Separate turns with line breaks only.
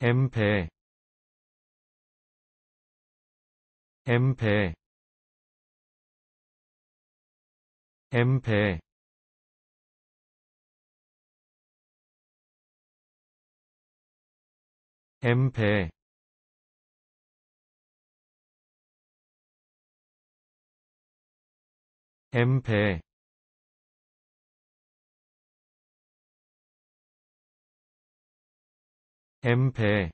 엠페 엠페 엠페 엠페 엠페 엠페